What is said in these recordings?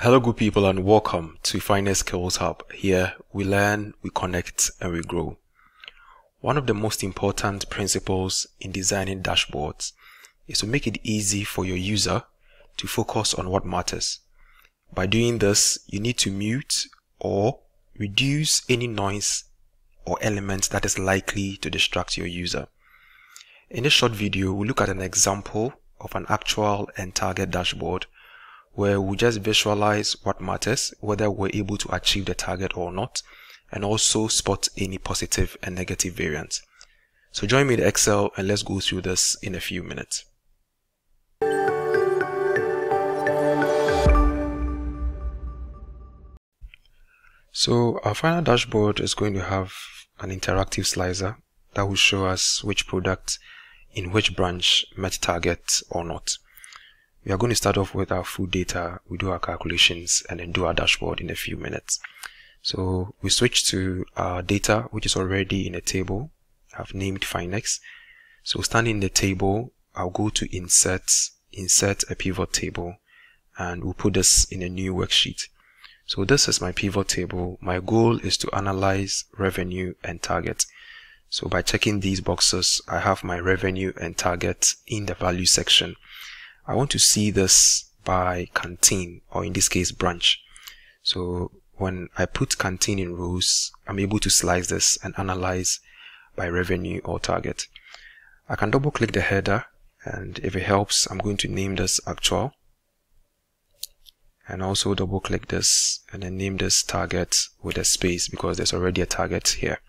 Hello good people and welcome to Finex Skills Hub. Here we learn, we connect and we grow. One of the most important principles in designing dashboards is to make it easy for your user to focus on what matters. By doing this, you need to mute or reduce any noise or element that is likely to distract your user. In this short video, we'll look at an example of an actual and target dashboard where we just visualize what matters, whether we're able to achieve the target or not, and also spot any positive and negative variance. So join me in Excel and let's go through this in a few minutes. So our final dashboard is going to have an interactive slicer that will show us which product in which branch met target or not. We are going to start off with our food data, we do our calculations and then do our dashboard in a few minutes. So we switch to our data, which is already in a table. I've named Finex. So standing in the table, I'll go to insert, insert a pivot table, and we'll put this in a new worksheet. So this is my pivot table. My goal is to analyze revenue and target. So by checking these boxes, I have my revenue and target in the value section. I want to see this by canteen or in this case branch. So when I put canteen in rows, I'm able to slice this and analyze by revenue or target. I can double click the header and if it helps, I'm going to name this actual and also double click this and then name this target with a space because there's already a target here.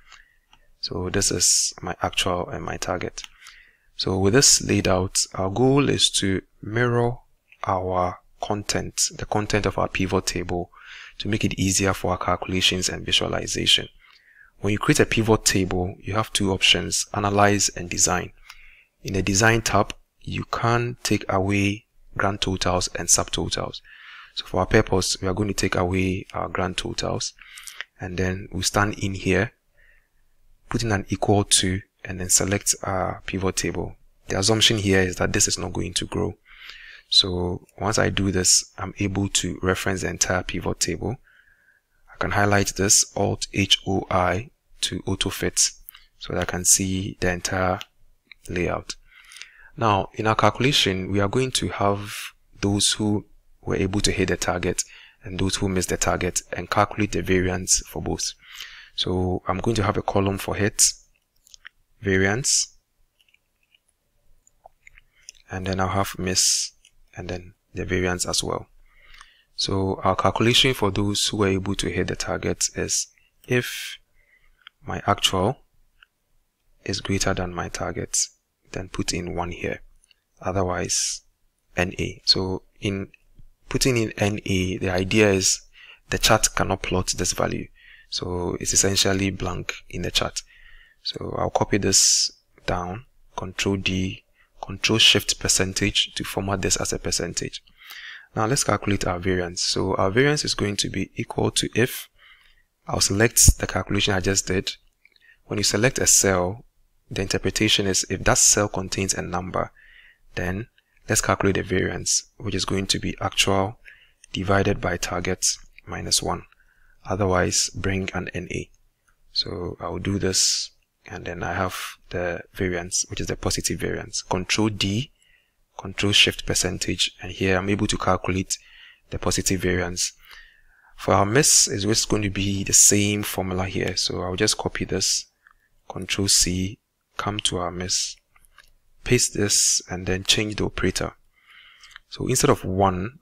So this is my actual and my target. So with this laid out, our goal is to mirror our content, the content of our pivot table to make it easier for our calculations and visualization. When you create a pivot table, you have two options, analyze and design. In the design tab, you can take away grand totals and subtotals. So for our purpose, we are going to take away our grand totals and then we stand in here, putting an equal to and then select our pivot table. The assumption here is that this is not going to grow. So once I do this, I'm able to reference the entire pivot table. I can highlight this Alt HOI to auto fit so that I can see the entire layout. Now in our calculation, we are going to have those who were able to hit the target and those who missed the target and calculate the variance for both. So I'm going to have a column for hits, variance, and then I'll have miss and then the variance as well. So our calculation for those who were able to hit the target is if my actual is greater than my target, then put in 1 here. Otherwise, NA. So in putting in NA, the idea is the chart cannot plot this value. So it's essentially blank in the chart. So I'll copy this down, Control D, Control Shift percentage to format this as a percentage. Now let's calculate our variance. So our variance is going to be equal to if I'll select the calculation I just did. When you select a cell, the interpretation is if that cell contains a number, then let's calculate the variance, which is going to be actual divided by target minus 1. Otherwise, bring an NA. So I'll do this and then I have the variance, which is the positive variance. Control D, Control Shift percentage, and here I'm able to calculate the positive variance. For our miss, is just going to be the same formula here. So I'll just copy this, Control C, come to our miss, paste this, and then change the operator. So instead of 1,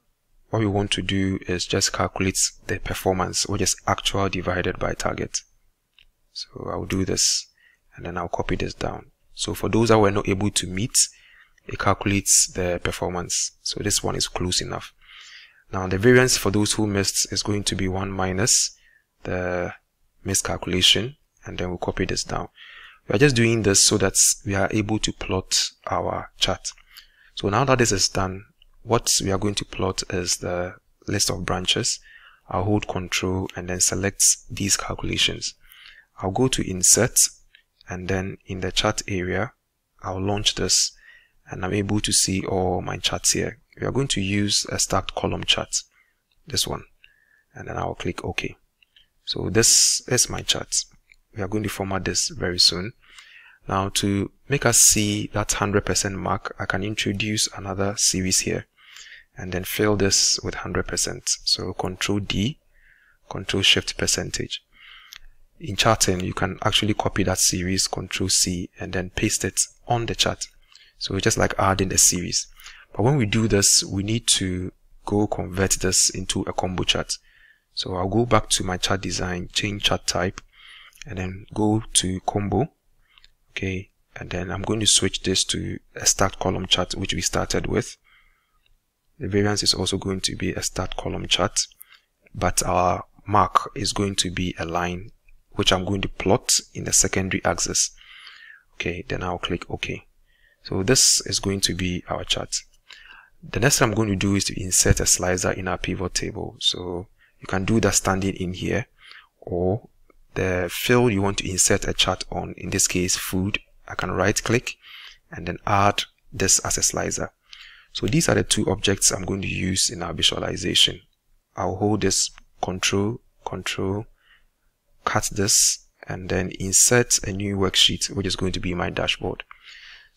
what we want to do is just calculate the performance, which is actual divided by target. So I'll do this and then I'll copy this down. So for those that were not able to meet, it calculates the performance. So this one is close enough. Now the variance for those who missed is going to be 1 minus the miscalculation and then we'll copy this down. We are just doing this so that we are able to plot our chart. So now that this is done, what we are going to plot is the list of branches. I'll hold control and then select these calculations. I'll go to insert and then in the chart area I'll launch this and I'm able to see all my charts here. We are going to use a stacked column chart this one. And then I'll click OK. So this is my chart we are going to format this very soon. Now to make us see that 100% mark I can introduce another series here and then fill this with 100% so control D control shift percentage in charting you can actually copy that series control C and then paste it on the chart so it's just like adding a series. But when we do this we need to go convert this into a combo chart so I'll go back to my chart design change chart type and then go to combo. Okay and then I'm going to switch this to a stacked column chart which we started with. The variance is also going to be a stacked column chart but our mark is going to be a line which I'm going to plot in the secondary axis. Okay then I'll click OK. So this is going to be our chart. The next thing I'm going to do is to insert a slicer in our pivot table. So you can do that standing in here or the field you want to insert a chart on in this case food. I can right click and then add this as a slicer. So these are the two objects I'm going to use in our visualization. I'll hold this control control cut this and then insert a new worksheet which is going to be my dashboard.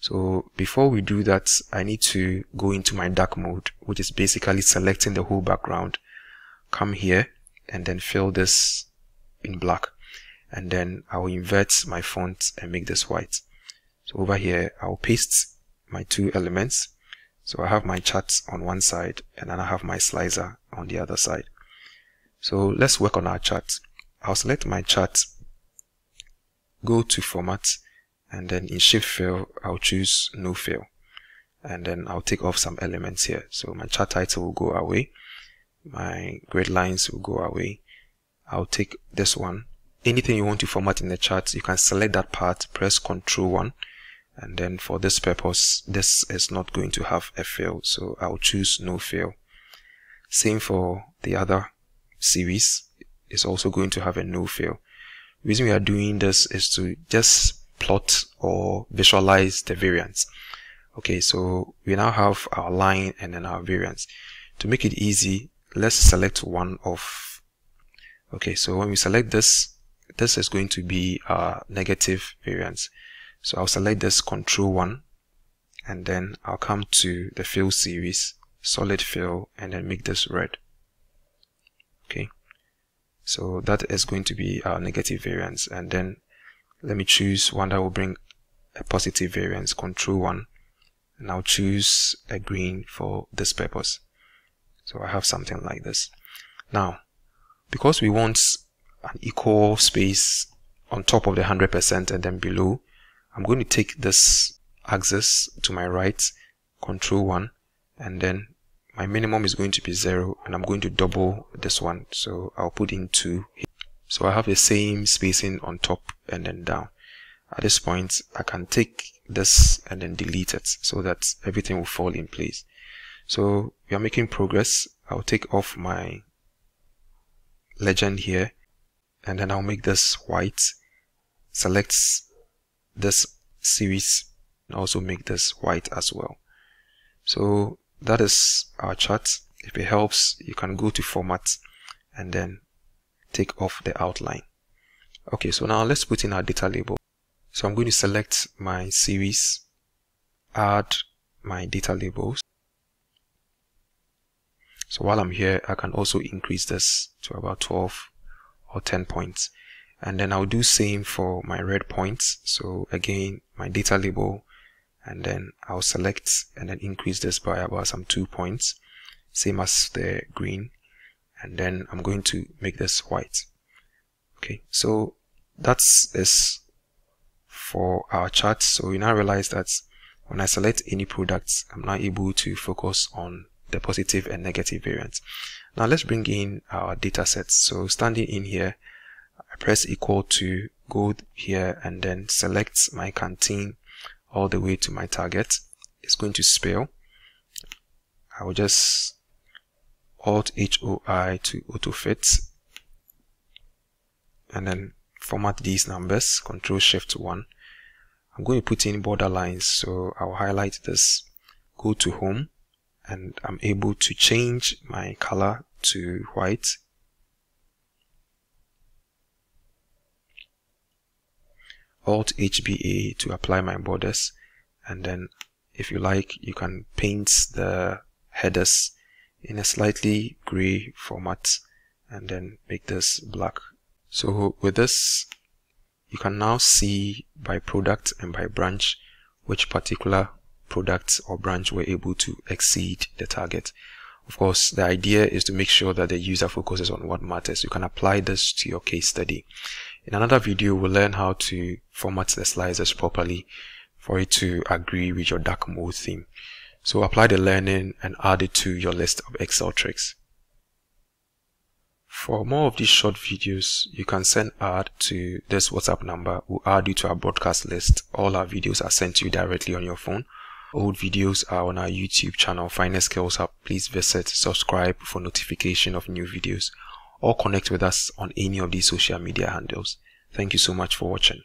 So before we do that I need to go into my dark mode which is basically selecting the whole background come here and then fill this in black. And then I'll invert my font and make this white. So over here I'll paste my two elements. So I have my chart on one side and then I have my slicer on the other side. So let's work on our chart I'll select my chart go to format and then in shape fill I'll choose no fill. And then I'll take off some elements here. So my chart title will go away. My grid lines will go away. I'll take this one. Anything you want to format in the chart you can select that part press ctrl 1 and then for this purpose this is not going to have a fill. So I'll choose no fill. Same for the other series is also going to have a no fill the reason we are doing this is to just plot or visualize the variance. Okay so we now have our line and then our variance. To make it easy let's select one of okay so when we select this this is going to be a negative variance. So I'll select this control 1 and then I'll come to the fill series solid fill and then make this red. Okay so that is going to be our negative variance. And then let me choose one that will bring a positive variance control 1 and I'll choose a green for this purpose. So I have something like this. Now because we want an equal space on top of the 100% and then below I'm going to take this axis to my right control 1 and then my minimum is going to be 0 and I'm going to double this one. So I'll put in 2 so I have the same spacing on top and then down. At this point I can take this and then delete it so that everything will fall in place. So we are making progress. I'll take off my legend here and then I'll make this white. Select this series and also make this white as well. So that is our chart. If it helps you can go to format and then take off the outline. Okay so now let's put in our data label. So I'm going to select my series add my data labels. So while I'm here I can also increase this to about 12 or 10 points. And then I'll do same for my red points. So again my data label and then I'll select and then increase this by about some two points same as the green and then I'm going to make this white. Okay so that's is for our chart. So we now realize that when I select any products I'm now able to focus on the positive and negative variance now let's bring in our data sets. So standing in here I press equal to go here and then select my canteen all the way to my target. It's going to spill. I will just alt HOI to auto fit and then format these numbers. Control shift 1 I'm going to put in border lines so I'll highlight this. Go to home. And I'm able to change my color to white. Alt HBA to apply my borders. And then if you like you can paint the headers in a slightly gray format and then make this black. So with this you can now see by product and by branch which particular product or branch were able to exceed the target. Of course the idea is to make sure that the user focuses on what matters. You can apply this to your case study in another video we'll learn how to format the slices properly for it to agree with your dark mode theme. So apply the learning and add it to your list of Excel tricks. For more of these short videos, you can send ad to this WhatsApp number. We'll add you to our broadcast list. All our videos are sent to you directly on your phone. Old videos are on our YouTube channel, Finex Skills Hub. Please visit, subscribe for notification of new videos, or connect with us on any of these social media handles. Thank you so much for watching.